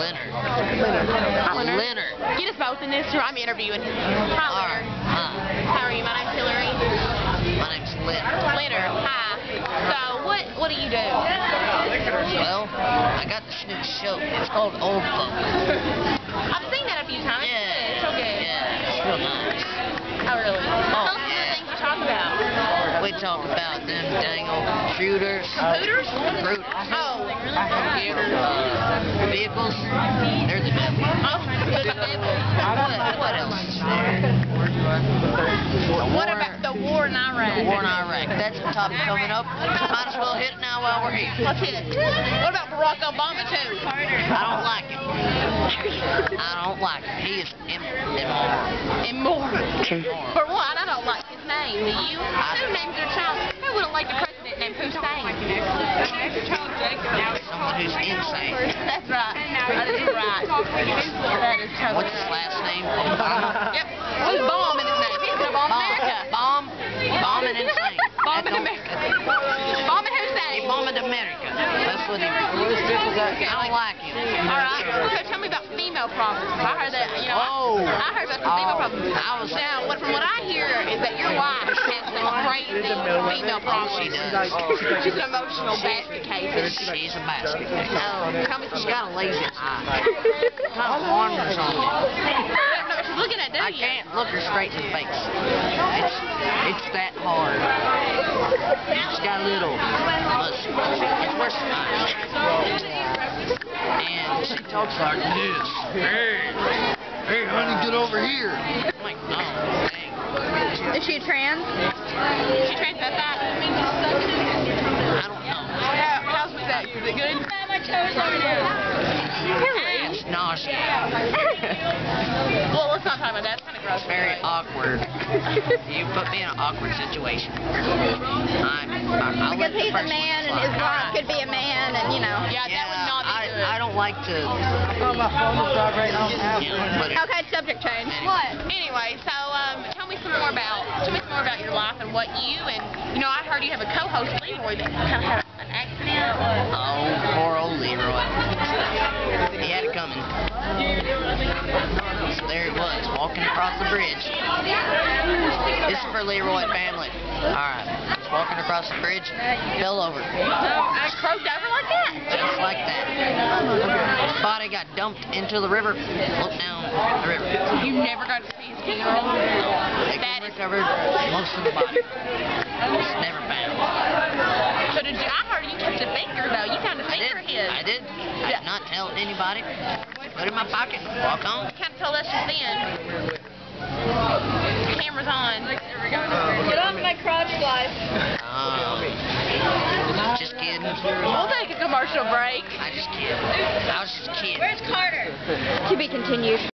Leonard. Hi, Leonard. Leonard. Get us both in this. I'm interviewing. Hi, All right. Leonard. Hi. How are you? My name's Hillarie. My name's Leonard. Leonard. Hi. So, what what do you do? Well, I got this new show. It's called Old Folk. I've seen that a few times. Yeah. It's so good. Yeah, it's real nice. Oh, really? Oh, Tell us some of the things you talk about. We talk about them dang old shooters. Hooters? Rooters. Oh. Uh, vehicles. They're the devil. Oh. What, what else is there? What about the war in Iraq? The war in Iraq. That's the topic coming up. Might as well hit it now while we're here. Let's hit it. What about Barack Obama, too? I don't like him. I don't like him. He is immoral. Immoral. For one, I don't like his name. Do you? Who names their child? Who wouldn't like a president named Hussein? Someone who's insane. That's right. That is right. That is totally What's his last name? Obama? Yep. Who's bomb in his name? He's gonna bomb America. Bomb. Bomb and insane. Bomb in don't- America. Bomb in He Hussein. bombed America. That's what he I don't like him. All right. So tell me about female problems. I heard that, you know, Oh. I heard about some female Oh. problems. I was- now, what, from what I hear is that your wife has some crazy female problems. She does. Oh, she's an emotional basket case. isn't? She's a basket case. Oh, tell me She's some got a lazy eye. Kind of wanders on me. I don't know what she's looking at, do I can't look her straight in the face. It's, it's that hard. She's got a little muscle. It's worse than mine. And she talks like this. Hey, hey, honey, get over here. I'm like, oh, no, dang. Is she trans? She trans at that? I don't know. How, how's the sex? Is it good? My toes are now. It's nauseating. Well, let's not talk about that. It's kind of gross. Very awkward. You put me in an awkward situation. I'm, I'm, I'll Because he's a first one man and his wife could be a man and, you know. Yeah, that would not be I, good. I don't like to. You know, put it. Okay, subject change. What? Anyway, so um, tell me some more about tell me some more about your life and what you and you know I heard you have a co-host Leroy that kind of had an accident. Oh, poor old Leroy. He had it coming. So there he was, walking across the bridge. This is for Leroy family. Alright, he's walking across the bridge, fell over. Oh, I croaked over like that. Just like that. His body got dumped into the river, float down the river. You never got to see his funeral. They That is. recovered most of the body. It's never found. So did you? I heard you touched a finger though. You found a I did. finger of his. I did. I did not tell anybody. Put it in my pocket. Walk on. Kind of told us just then. Camera's on. Get off my crotch life. Just kidding. We'll take a commercial break. I just kidding. I was just kidding. Where's Carter? To be continued.